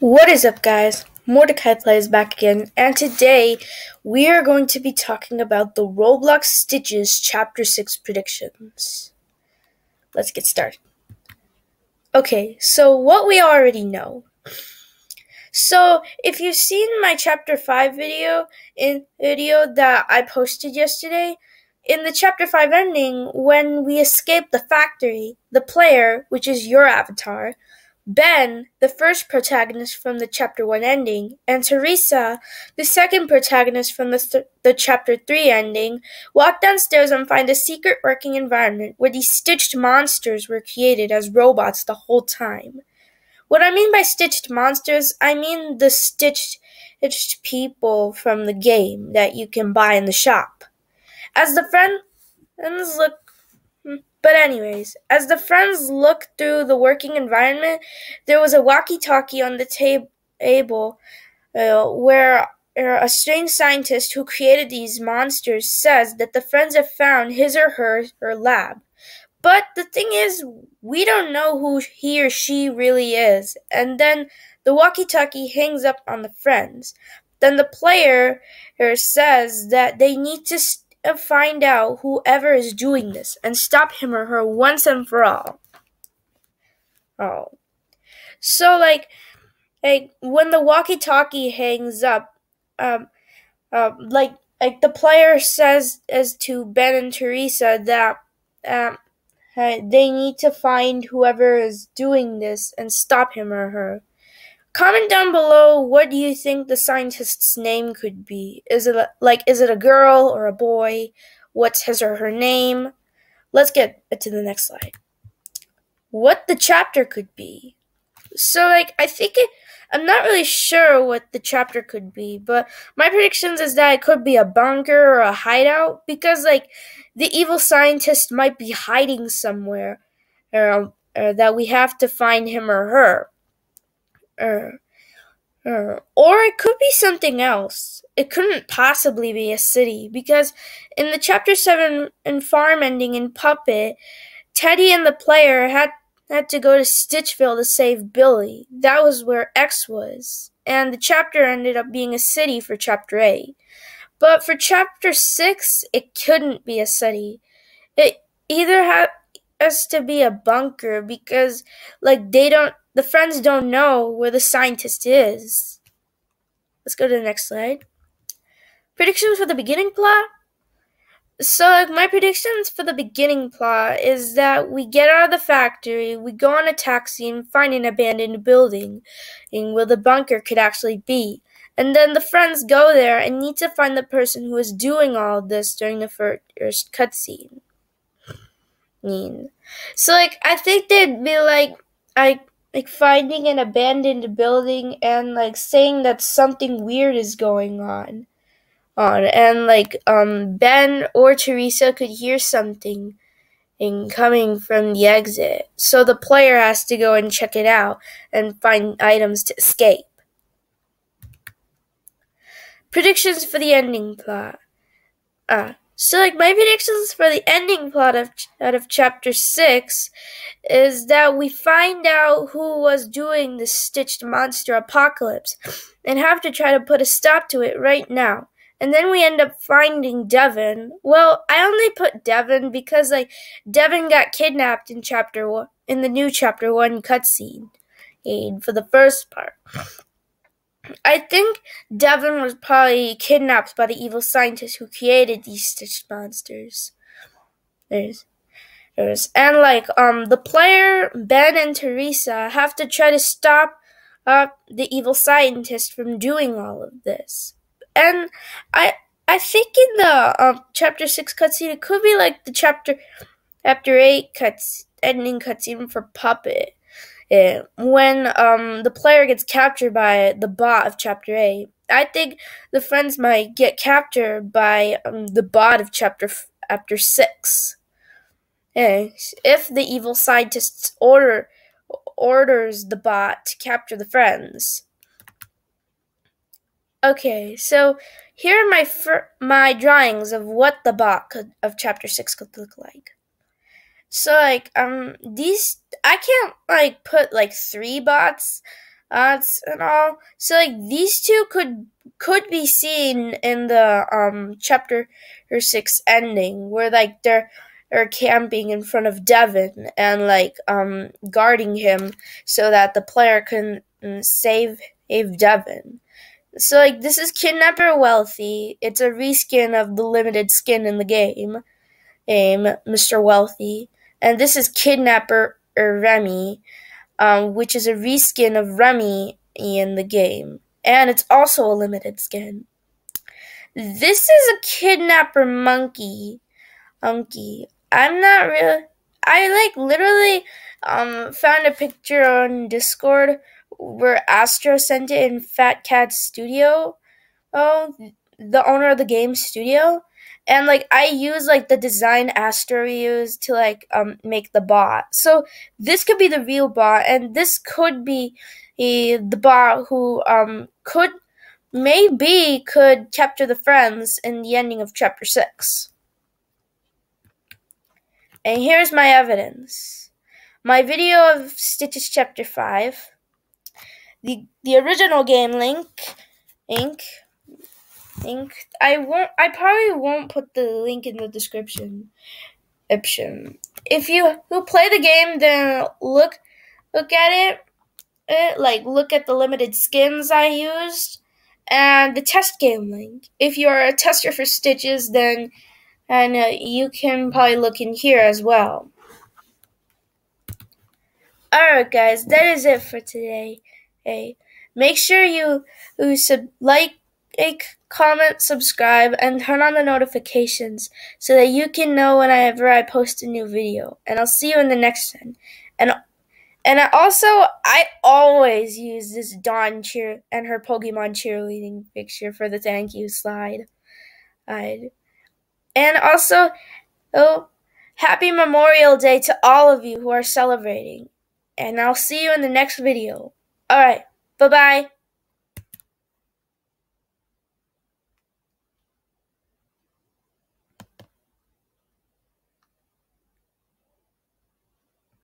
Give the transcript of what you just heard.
What is up, guys? Mordecai Playz back again, and today we are going to be talking about the Roblox Stitches Chapter 6 predictions. Let's get started. Okay, so what we already know. So, if you've seen my Chapter 5 video in video that I posted yesterday, in the Chapter 5 ending, when we escape the factory, the player, which is your avatar, Ben, the first protagonist from the chapter 1 ending, and Teresa, the second protagonist from the, th- the chapter 3 ending, walk downstairs and find a secret working environment where these stitched monsters were created as robots the whole time. What I mean by stitched monsters, I mean the stitched, stitched people from the game that you can buy in the shop. As the friends look but anyways, as the friends looked through the working environment, there was a walkie-talkie on the tab- table uh, where uh, a strange scientist who created these monsters says that the friends have found his or her her lab. But the thing is, we don't know who he or she really is. And then the walkie-talkie hangs up on the friends. Then the player uh, says that they need to. Find out whoever is doing this and stop him or her once and for all. Oh. So like like when the walkie-talkie hangs up, um, um, like like the player says as to Ben and Teresa that um, they need to find whoever is doing this and stop him or her. Comment down below what do you think the scientist's name could be. Is it a, like is it a girl or a boy? What's his or her name? Let's get to the next slide. What the chapter could be. So like I think it I'm not really sure what the chapter could be, but my predictions is that it could be a bunker or a hideout because like the evil scientist might be hiding somewhere or, that we have to find him or her. Uh, uh, or it could be something else. It couldn't possibly be a city because in the chapter 7 and farm ending in Puppet, Teddy and the player had had to go to Stitchville to save Billy. That was where X was. And the chapter ended up being a city for chapter 8. But for chapter 6, it couldn't be a city. It either has to be a bunker because like they don't the friends don't know where the scientist is. Let's go to the next slide. Predictions for the beginning plot? So, like, my predictions for the beginning plot is that we get out of the factory, we go on a taxi and find an abandoned building where the bunker could actually be. And then the friends go there and need to find the person who is doing all this during the first cutscene. So, like, I think they'd be like, like, like finding an abandoned building and like saying that something weird is going on on and like um Ben or Teresa could hear something in coming from the exit. So the player has to go and check it out and find items to escape. Predictions for the ending plot. Uh, so, like, my predictions for the ending plot of out of chapter six is that we find out who was doing the stitched monster apocalypse, and have to try to put a stop to it right now. And then we end up finding Devin. Well, I only put Devin because like Devin got kidnapped in chapter one, in the new chapter one cutscene, eh, for the first part. I think Devin was probably kidnapped by the evil scientist who created these stitched monsters. There's there's and like um the player Ben and Teresa have to try to stop uh, the evil scientist from doing all of this. And I I think in the um chapter six cutscene it could be like the chapter chapter eight cuts ending cutscene for Puppet it, when um, the player gets captured by the bot of Chapter 8, I think the friends might get captured by um, the bot of Chapter Chapter 6. Yeah, if the evil scientists order orders the bot to capture the friends. Okay, so here are my my drawings of what the bot could, of Chapter 6 could look like. So like um these I can't like put like three bots uh, and all. So like these two could could be seen in the um chapter or six ending where like they're are camping in front of Devon and like um guarding him so that the player can save save Devon. So like this is Kidnapper Wealthy. It's a reskin of the limited skin in the game, game Mr. Wealthy, and this is Kidnapper Remy, um, which is a reskin of Remy in the game, and it's also a limited skin. This is a Kidnapper Monkey, monkey. I'm not really. I like literally um found a picture on Discord where Astro sent it in Fat Cat Studio. Oh, the owner of the game studio. And like I use like the design Astro used to like um make the bot. So this could be the real bot, and this could be the bot who um could maybe could capture the friends in the ending of chapter six. And here's my evidence. My video of Stitches chapter 5. The the original game link link link I won't I probably won't put the link in the description. Option. If you who play the game then look look at it, it like look at the limited skins I used and the test game link. If you're a tester for Stitches then and uh, you can probably look in here as well. Alright guys, that is it for today. Hey, make sure you, you sub- like, like, comment, subscribe, and turn on the notifications so that you can know whenever I post a new video. And I'll see you in the next one. And and I also, I always use this Dawn cheer and her Pokemon cheerleading picture for the thank you slide. I'd and also, oh, happy Memorial Day to all of you who are celebrating. And I'll see you in the next video. Alright, bye bye.